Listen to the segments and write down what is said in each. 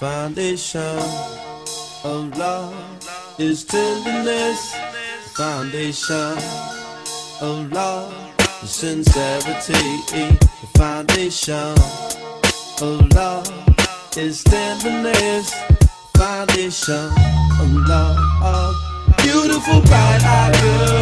Foundation of love is tenderness. Foundation of love is sincerity. The foundation of love is tenderness. Foundation of love. Beautiful, bright-eyed girl.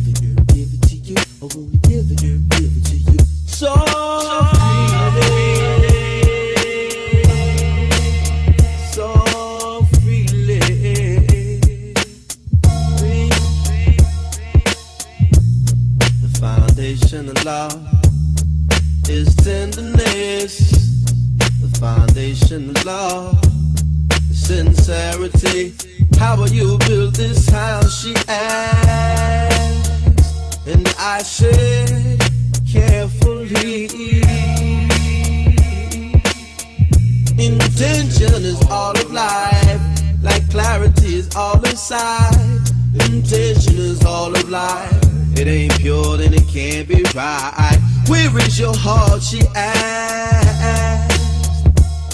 Give it, wanna give it. So so foundation of love is tenderness. The foundation of love is sincerity. How will you build this house? She asked, She asked.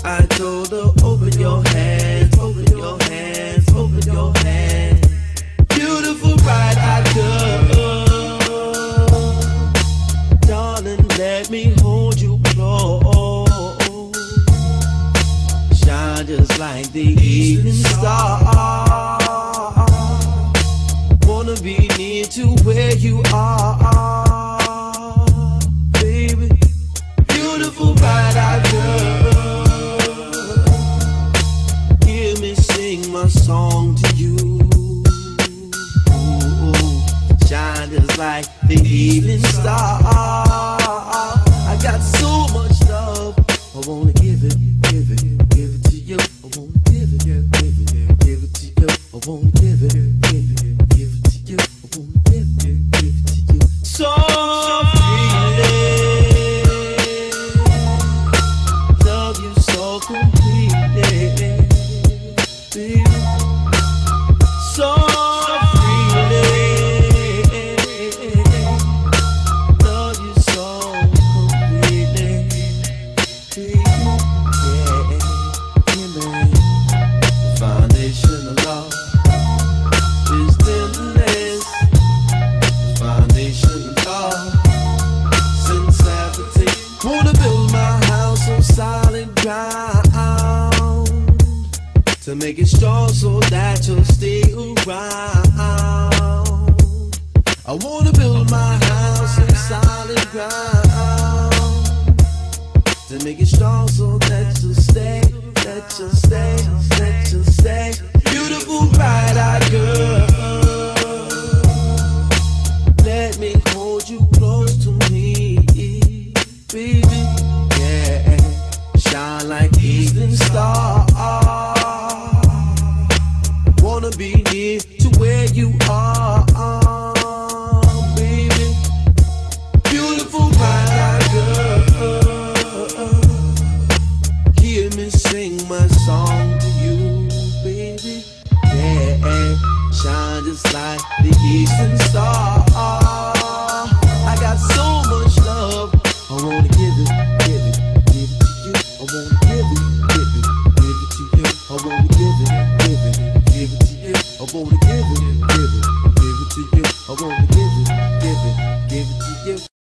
I told her, open your hands, you are, baby. Beautiful, bright-eyed girl. Hear me sing my song to you. Shine just like the evening star. I got so much love. I wanna give it, give it, give it to you. I wanna give it, give it, give it to you. I wanna give it, to make it strong so that you'll stay around. I wanna build my house on solid ground to make it strong so that you'll stay, that you'll stay, that you'll stay. Beautiful, bright-eyed girl. just like the eastern star. I got so much love, I wanna give it, give it, give it to you. I wanna give it, give it, give it to you. I wanna give it, give it, give it to you. I wanna give it, give it, give it to you. I wanna give it, give it, give it to you.